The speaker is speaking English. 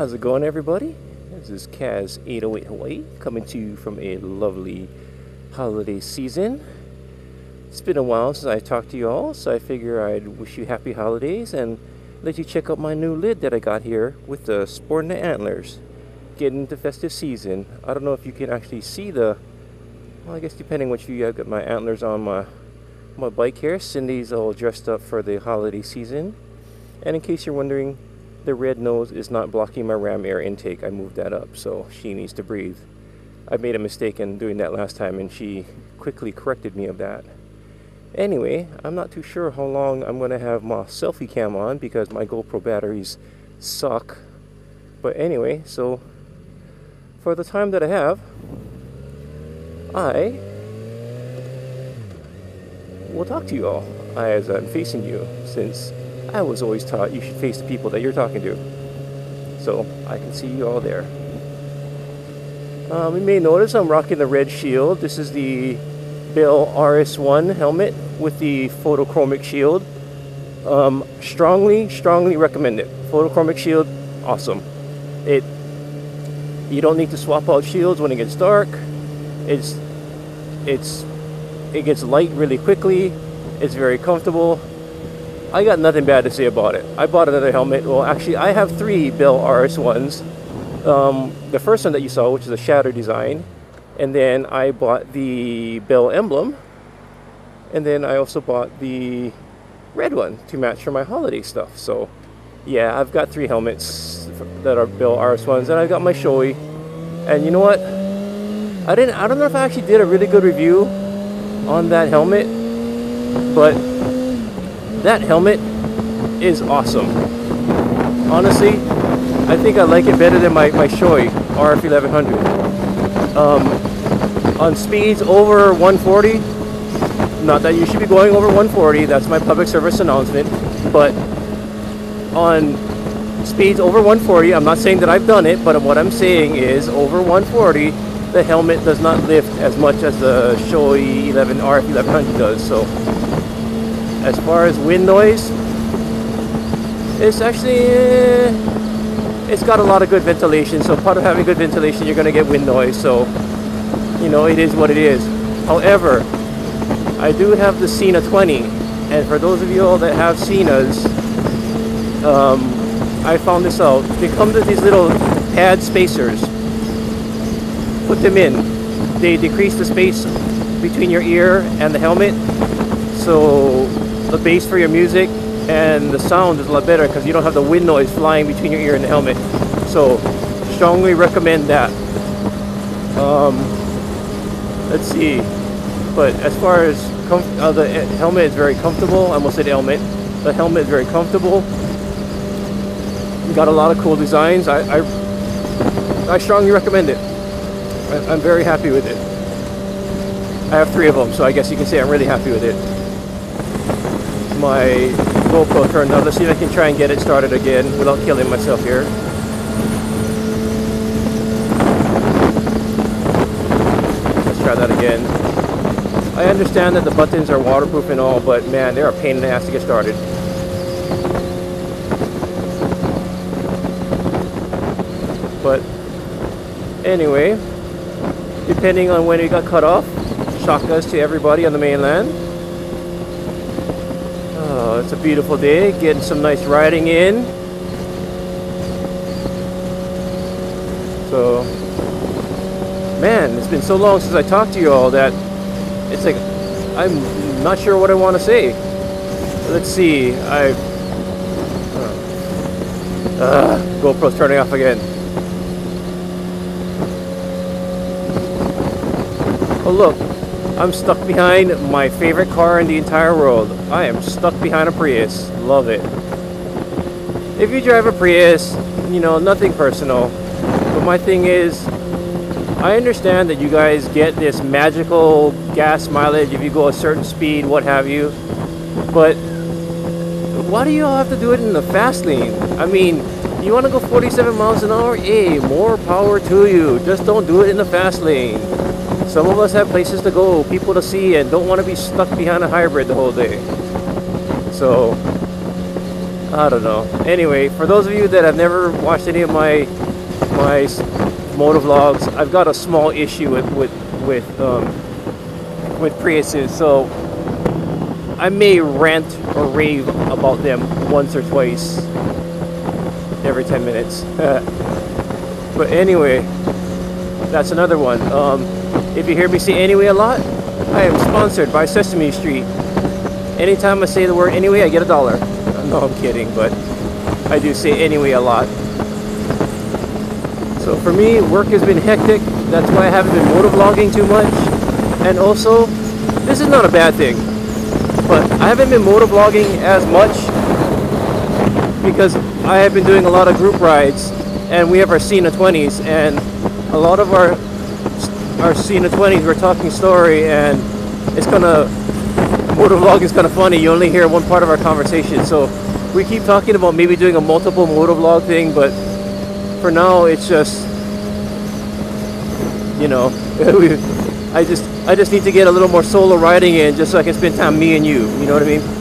How's it going, everybody? This is Kaz 808 Hawaii coming to you from a lovely holiday season. It's been a while since I talked to you all, so I figure I'd wish you happy holidays and let you check out my new lid that I got here with the sporting antlers. Getting into festive season. I don't know if you can actually see the. Well, I guess depending which view, I've got my antlers on my my bike here. Cindy's all dressed up for the holiday season. And in case you're wondering, the red nose is not blocking my ram air intake. I moved that up, so she needs to breathe. I made a mistake in doing that last time, and she quickly corrected me of that. Anyway, I'm not too sure how long I'm going to have my selfie cam on because my GoPro batteries suck. But anyway, so for the time that I have, I will talk to you all as I'm facing you since I was always taught you should face the people that you're talking to. So I can see you all there. Um, you may notice I'm rocking the red shield. This is the Bell RS1 helmet with the photochromic shield. Um, strongly, strongly recommend it. Photochromic shield, awesome. It you don't need to swap out shields when it gets dark. It's it's it gets light really quickly. It's very comfortable. I got nothing bad to say about it. I bought another helmet. Well, actually, I have three Bell RS1s. Um, the first one that you saw, which is a shatter design, and then I bought the Bell emblem, and then I also bought the red one to match for my holiday stuff. So, yeah, I've got three helmets that are Bell RS1s, and I've got my Shoei. And you know what? I didn't. I don't know if I actually did a really good review on that helmet, but that helmet is awesome. Honestly, I think I like it better than my, my Shoei RF1100. Um, on speeds over 140, not that you should be going over 140, that's my public service announcement, but on speeds over 140, I'm not saying that I've done it, but what I'm saying is over 140, the helmet does not lift as much as the Shoei 11 RF1100 does. So as far as wind noise, it's actually uh, it's got a lot of good ventilation. So part of having good ventilation, you're going to get wind noise. So you know it is what it is. However, I do have the Sena 20, and for those of you all that have Senas, um, I found this out. They come with these little pad spacers. Put them in. They decrease the space between your ear and the helmet. So the bass for your music and the sound is a lot better because you don't have the wind noise flying between your ear and the helmet. So strongly recommend that. Um, let's see. But as far as uh, the helmet is very comfortable. I almost said helmet. The helmet is very comfortable. Got a lot of cool designs. I, I, I strongly recommend it. I, I'm very happy with it. I have three of them, so I guess you can say I'm really happy with it my GoPro turned on. Let's see if I can try and get it started again without killing myself here. Let's try that again. I understand that the buttons are waterproof and all, but man, they're a pain in the ass to get started. But anyway, depending on when it got cut off, shakas to everybody on the mainland. Oh, it's a beautiful day, getting some nice riding in. So, man, it's been so long since I talked to you all that it's like I'm not sure what I want to say. Let's see, I. Uh, GoPro's turning off again. Oh, look, I'm stuck behind my favorite car in the entire world. I am stuck behind a Prius. Love it. If you drive a Prius, you know, nothing personal. But my thing is, I understand that you guys get this magical gas mileage if you go a certain speed, what have you. But why do you all have to do it in the fast lane? I mean, you want to go 47 miles an hour? Hey, more power to you. Just don't do it in the fast lane. Some of us have places to go, people to see, and don't want to be stuck behind a hybrid the whole day. So, I don't know. Anyway, for those of you that have never watched any of my my motor vlogs, I've got a small issue with with with um, with Priuses, so I may rant or rave about them once or twice every 10 minutes. but anyway, that's another one. Um, if you hear me say anyway a lot, I am sponsored by Sesame Street. Anytime I say the word anyway, I get a dollar. No, I'm kidding, but I do say anyway a lot. So for me, work has been hectic. That's why I haven't been motovlogging too much. And also, this is not a bad thing, but I haven't been motovlogging as much because I have been doing a lot of group rides, and we have our Sena 20s, and a lot of our our Sena 20s we're talking story, and it's gonna motovlog is kind of funny. You only hear one part of our conversation, so we keep talking about maybe doing a multiple motovlog thing, but for now it's just you know I just I just need to get a little more solo riding in just so I can spend time me and you. You know what I mean?